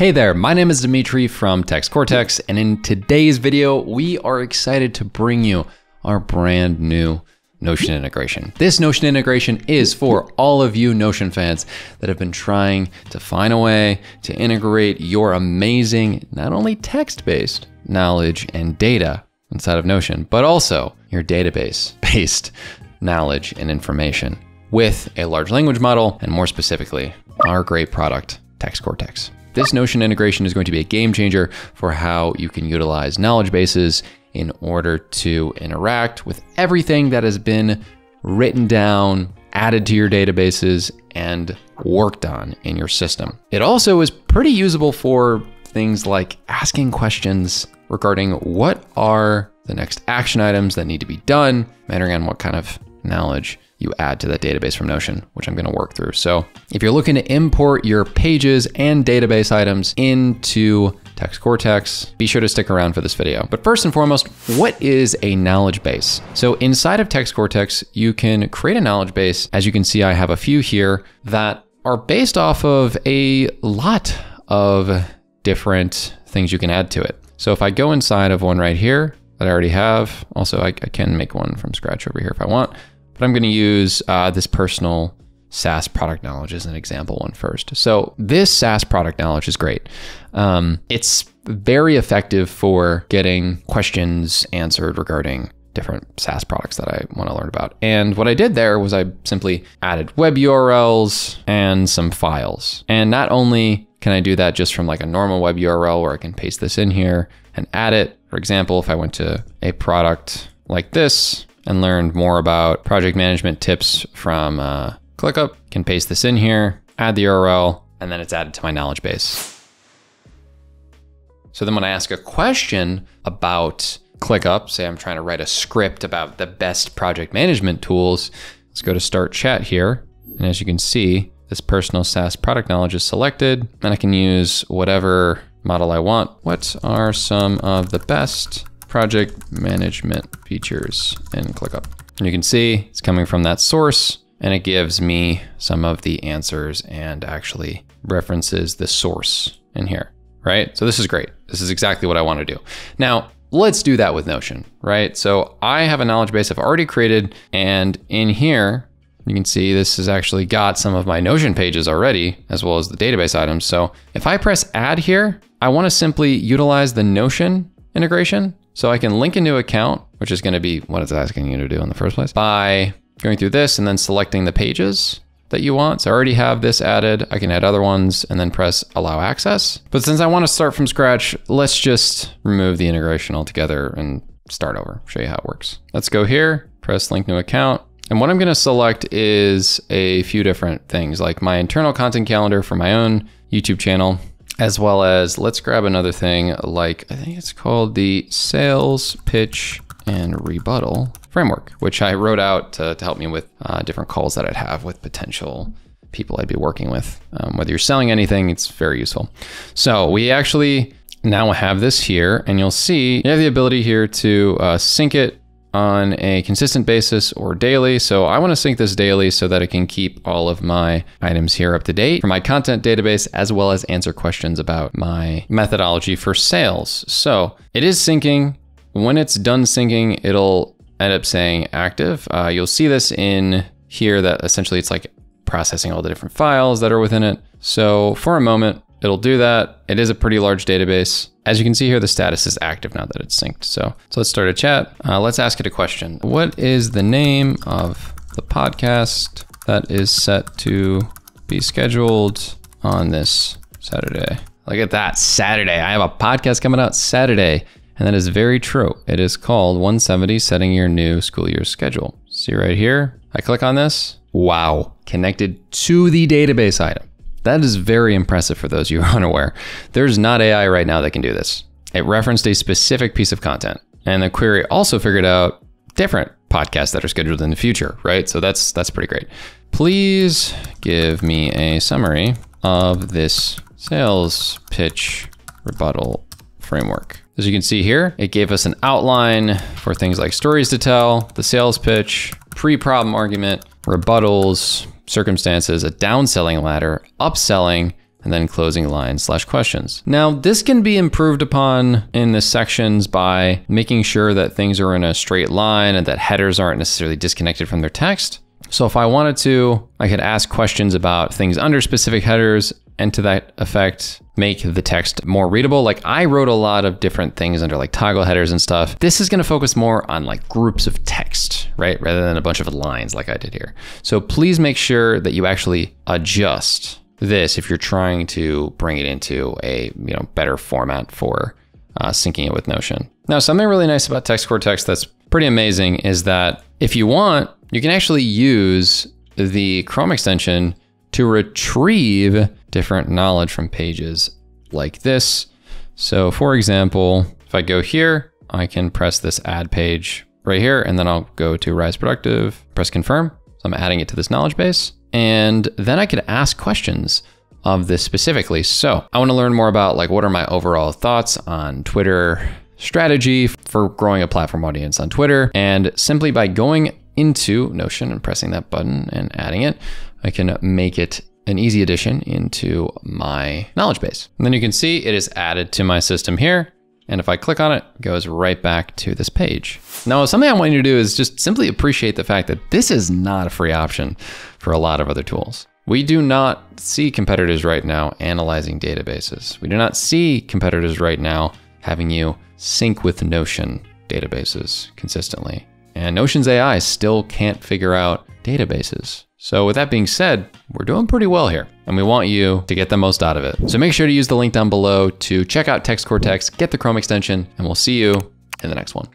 Hey there, my name is Dimitri from TextCortex, and in today's video, we are excited to bring you our brand new Notion integration. This Notion integration is for all of you Notion fans that have been trying to find a way to integrate your amazing, not only text-based knowledge and data inside of Notion, but also your database-based knowledge and information with a large language model, and more specifically, our great product, TextCortex. This Notion integration is going to be a game changer for how you can utilize knowledge bases in order to interact with everything that has been written down, added to your databases, and worked on in your system. It also is pretty usable for things like asking questions regarding what are the next action items that need to be done, mattering on what kind of knowledge you add to that database from Notion, which I'm gonna work through. So if you're looking to import your pages and database items into TextCortex, be sure to stick around for this video. But first and foremost, what is a knowledge base? So inside of TextCortex, you can create a knowledge base. As you can see, I have a few here that are based off of a lot of different things you can add to it. So if I go inside of one right here that I already have, also I, I can make one from scratch over here if I want, but I'm going to use uh, this personal SaaS product knowledge as an example one first. So this SaaS product knowledge is great. Um, it's very effective for getting questions answered regarding different SaaS products that I want to learn about. And what I did there was I simply added web URLs and some files. And not only can I do that just from like a normal web URL where I can paste this in here and add it. For example, if I went to a product like this, and learned more about project management tips from uh, ClickUp, can paste this in here, add the URL, and then it's added to my knowledge base. So then when I ask a question about ClickUp, say I'm trying to write a script about the best project management tools, let's go to start chat here. And as you can see, this personal SaaS product knowledge is selected and I can use whatever model I want. What are some of the best project management features in ClickUp. And you can see it's coming from that source and it gives me some of the answers and actually references the source in here, right? So this is great. This is exactly what I want to do. Now, let's do that with Notion, right? So I have a knowledge base I've already created and in here, you can see this has actually got some of my Notion pages already, as well as the database items. So if I press add here, I want to simply utilize the Notion integration so I can link a new account, which is going to be what it's asking you to do in the first place, by going through this and then selecting the pages that you want. So I already have this added. I can add other ones and then press allow access. But since I want to start from scratch, let's just remove the integration altogether and start over, show you how it works. Let's go here, press link new account. And what I'm going to select is a few different things like my internal content calendar for my own YouTube channel as well as let's grab another thing like I think it's called the sales pitch and rebuttal framework, which I wrote out to, to help me with uh, different calls that I'd have with potential people I'd be working with. Um, whether you're selling anything, it's very useful. So we actually now have this here and you'll see you have the ability here to uh, sync it on a consistent basis or daily. So I want to sync this daily so that I can keep all of my items here up to date for my content database, as well as answer questions about my methodology for sales. So it is syncing. When it's done syncing, it'll end up saying active. Uh, you'll see this in here that essentially it's like processing all the different files that are within it. So for a moment, it'll do that. It is a pretty large database. As you can see here, the status is active now that it's synced. So, so let's start a chat. Uh, let's ask it a question. What is the name of the podcast that is set to be scheduled on this Saturday? Look at that, Saturday. I have a podcast coming out Saturday. And that is very true. It is called 170 Setting Your New School Year Schedule. See right here? I click on this. Wow, connected to the database item. That is very impressive for those you are unaware. There's not AI right now that can do this. It referenced a specific piece of content, and the query also figured out different podcasts that are scheduled in the future, right? So that's that's pretty great. Please give me a summary of this sales pitch rebuttal framework. As you can see here, it gave us an outline for things like stories to tell, the sales pitch, pre-problem argument, rebuttals, circumstances, a downselling ladder, upselling, and then closing line slash questions. Now, this can be improved upon in the sections by making sure that things are in a straight line and that headers aren't necessarily disconnected from their text. So if I wanted to, I could ask questions about things under specific headers and to that effect, make the text more readable. Like I wrote a lot of different things under like toggle headers and stuff. This is going to focus more on like groups of text, right? Rather than a bunch of lines like I did here. So please make sure that you actually adjust this if you're trying to bring it into a you know better format for uh, syncing it with Notion. Now, something really nice about TextCortex that's pretty amazing is that if you want, you can actually use the Chrome extension to retrieve different knowledge from pages like this. So for example, if I go here, I can press this add page right here, and then I'll go to Rise Productive, press confirm. So I'm adding it to this knowledge base. And then I could ask questions of this specifically. So I want to learn more about like what are my overall thoughts on Twitter strategy for growing a platform audience on Twitter. And simply by going into Notion and pressing that button and adding it, I can make it an easy addition into my knowledge base. And then you can see it is added to my system here. And if I click on it, it goes right back to this page. Now, something I want you to do is just simply appreciate the fact that this is not a free option for a lot of other tools. We do not see competitors right now analyzing databases. We do not see competitors right now having you sync with Notion databases consistently. And Notion's AI still can't figure out databases. So with that being said, we're doing pretty well here and we want you to get the most out of it. So make sure to use the link down below to check out TextCortex, get the Chrome extension, and we'll see you in the next one.